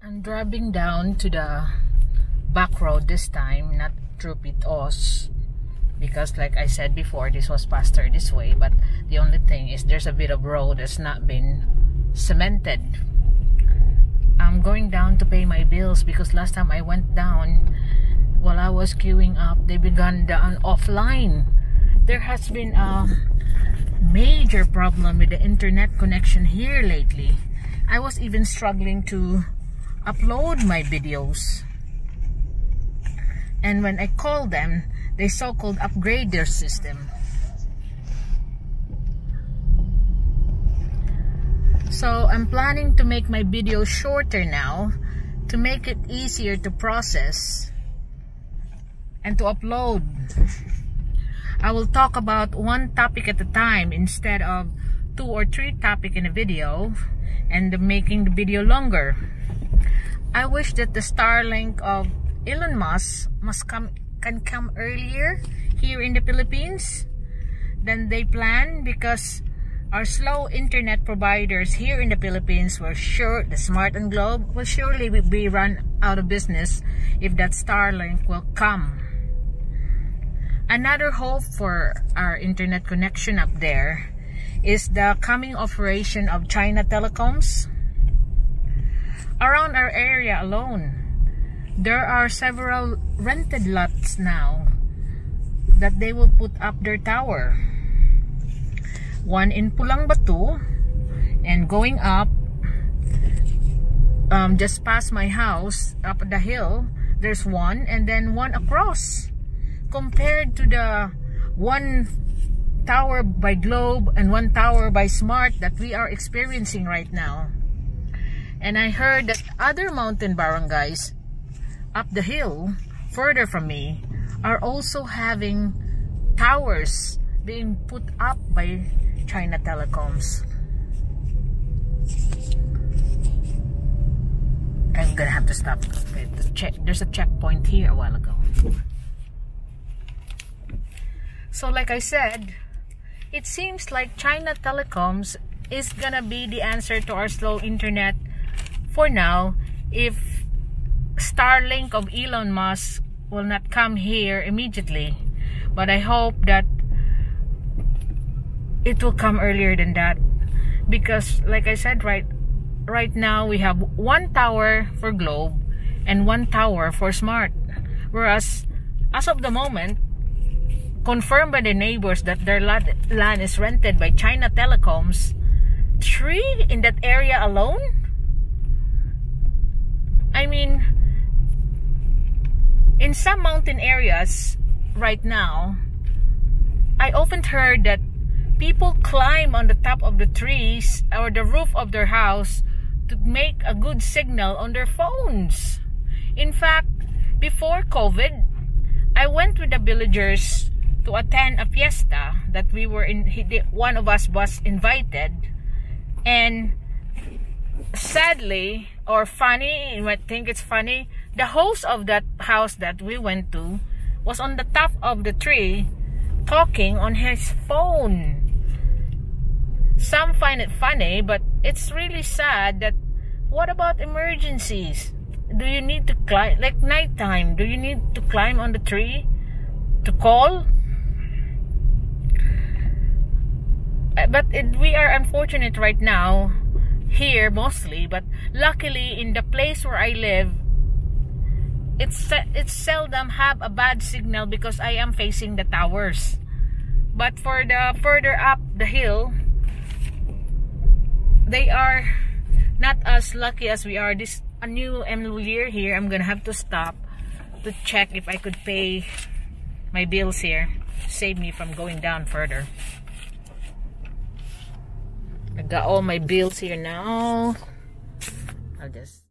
I'm driving down to the back road this time, not through Pitos. Because like I said before, this was faster this way. But the only thing is there's a bit of road that's not been cemented. I'm going down to pay my bills because last time I went down while I was queuing up, they began down offline. There has been a major problem with the internet connection here lately. I was even struggling to upload my videos. And when I call them, they so-called upgrade their system. So I'm planning to make my video shorter now to make it easier to process and to upload. I will talk about one topic at a time instead of two or three topic in a video and making the video longer. I wish that the Starlink of Elon Musk must come can come earlier here in the Philippines than they plan because our slow internet providers here in the Philippines will sure the Smart and Globe will surely be run out of business if that Starlink will come. Another hope for our internet connection up there is the coming operation of China Telecoms Around our area alone, there are several rented lots now that they will put up their tower. One in Pulang Batu and going up um, just past my house up the hill there's one and then one across compared to the one tower by Globe and one tower by Smart that we are experiencing right now and I heard that other mountain barangays up the hill, further from me, are also having towers being put up by China Telecoms. I'm gonna have to stop. There's a checkpoint here a while ago. So like I said, it seems like China Telecoms is gonna be the answer to our slow internet for now, if Starlink of Elon Musk will not come here immediately, but I hope that it will come earlier than that. Because like I said right right now we have one tower for Globe and one tower for Smart. Whereas as of the moment confirmed by the neighbors that their land is rented by China Telecoms three in that area alone I mean, in some mountain areas right now, I often heard that people climb on the top of the trees or the roof of their house to make a good signal on their phones. In fact, before COVID, I went with the villagers to attend a fiesta that we were in, one of us was invited. And sadly, or funny, you might think it's funny, the host of that house that we went to was on the top of the tree talking on his phone. Some find it funny, but it's really sad that what about emergencies? Do you need to climb, like nighttime, do you need to climb on the tree to call? Uh, but it, we are unfortunate right now here mostly but luckily in the place where I live it's it's seldom have a bad signal because I am facing the towers. But for the further up the hill they are not as lucky as we are. This a new year here I'm gonna have to stop to check if I could pay my bills here. Save me from going down further. I got all my bills here now. I'll just